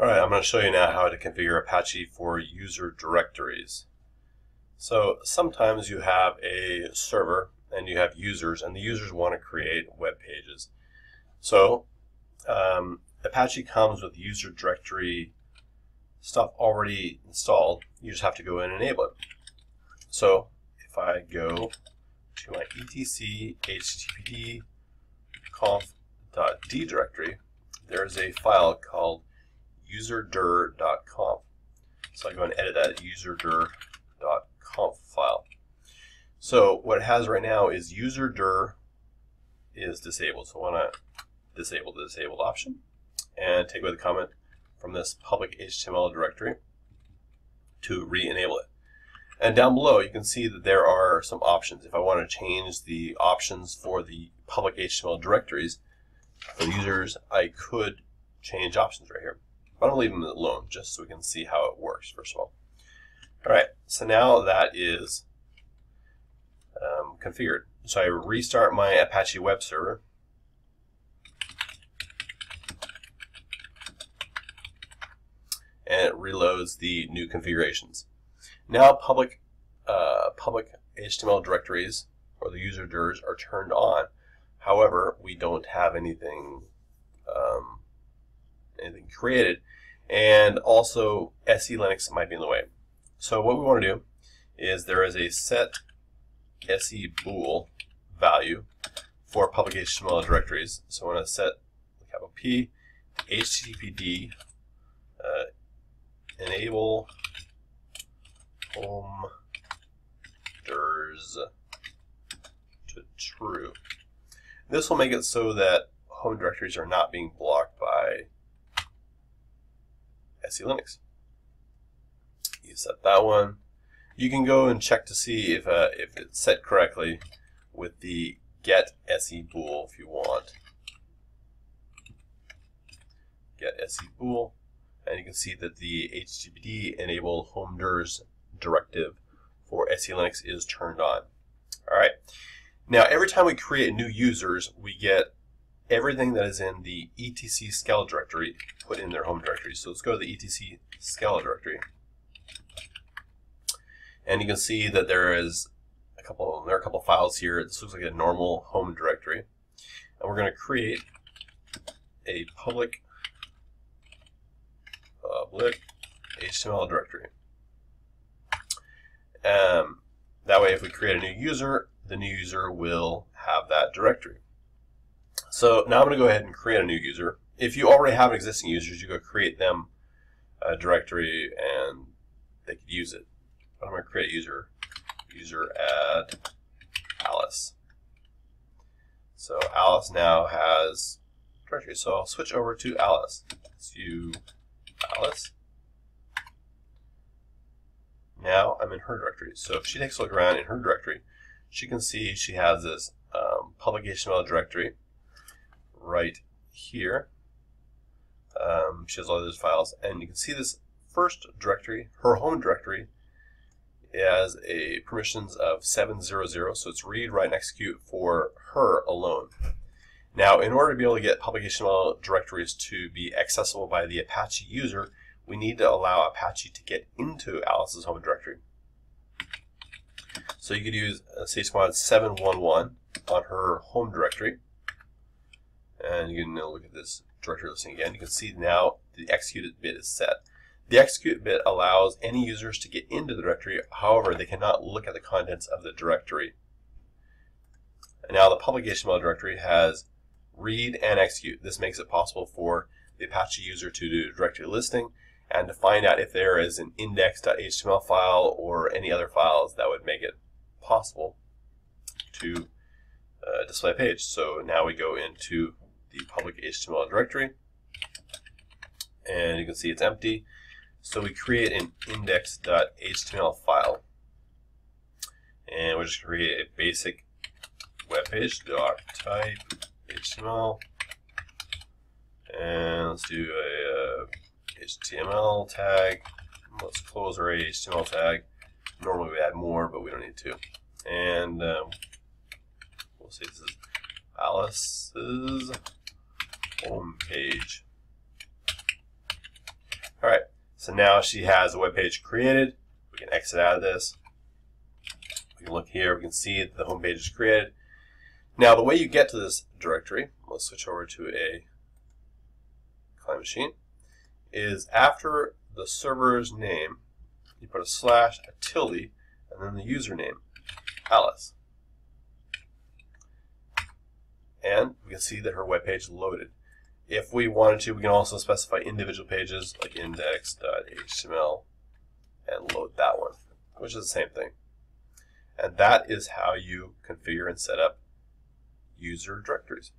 Alright, I'm going to show you now how to configure Apache for user directories. So sometimes you have a server and you have users and the users want to create web pages. So um, Apache comes with user directory stuff already installed. You just have to go in and enable it. So if I go to my etc httpd conf.d directory, there's a file called userdir.conf. So I go and edit that userdir.conf file. So what it has right now is userdir is disabled. So I want to disable the disabled option and take away the comment from this public HTML directory to re-enable it. And down below you can see that there are some options. If I want to change the options for the public HTML directories for users, I could change options right here. I'm going to leave them alone just so we can see how it works, first of all. All right, so now that is um, configured. So I restart my Apache web server. And it reloads the new configurations. Now public uh, public HTML directories or the user dirs are turned on. However, we don't have anything um, anything created and also SE Linux might be in the way. So what we want to do is there is a set SE bool value for public HTML directories. So I want to set capital P HTTPD uh, enable home dirs to true. This will make it so that home directories are not being blocked by SE Linux. You set that one. You can go and check to see if, uh, if it's set correctly with the get SE bool if you want. Get SE bool, and you can see that the HTTPD enable home dirs directive for SE Linux is turned on. All right. Now, every time we create new users, we get everything that is in the etc skel directory put in their home directory. So let's go to the etc skel directory. And you can see that there is a couple there are a couple files here. This looks like a normal home directory. And we're going to create a public public HTML directory. Um, that way if we create a new user, the new user will have that directory. So now I'm going to go ahead and create a new user. If you already have existing users, you go create them a directory and they could use it. But I'm going to create user, user add Alice. So Alice now has directory. So I'll switch over to Alice. To Alice. Now I'm in her directory. So if she takes a look around in her directory, she can see she has this um, public HTML directory right here. Um, she has all those files, and you can see this first directory, her home directory, has a permissions of 700, so it's read, write, and execute for her alone. Now, in order to be able to get public HTML directories to be accessible by the Apache user, we need to allow Apache to get into Alice's home directory. So you could use uh, cscommand 711 on her home directory. And you can look at this directory listing again. You can see now the executed bit is set. The execute bit allows any users to get into the directory, however, they cannot look at the contents of the directory. And now the public HTML directory has read and execute. This makes it possible for the Apache user to do directory listing and to find out if there is an index.html file or any other files that would make it possible to uh, display a page. So now we go into the public HTML directory. And you can see it's empty. So we create an index.html file. And we'll just create a basic web page, dot type HTML. And let's do a uh, HTML tag. Let's close our HTML tag. Normally we add more, but we don't need to. And um, we'll say this is Alice's home page. All right, so now she has a web page created. We can exit out of this. We can look here. We can see that the home page is created. Now, the way you get to this directory, let's switch over to a client machine, is after the server's name, you put a slash, a tilde, and then the username, Alice. And we can see that her web page loaded. If we wanted to, we can also specify individual pages like index.html and load that one, which is the same thing. And that is how you configure and set up user directories.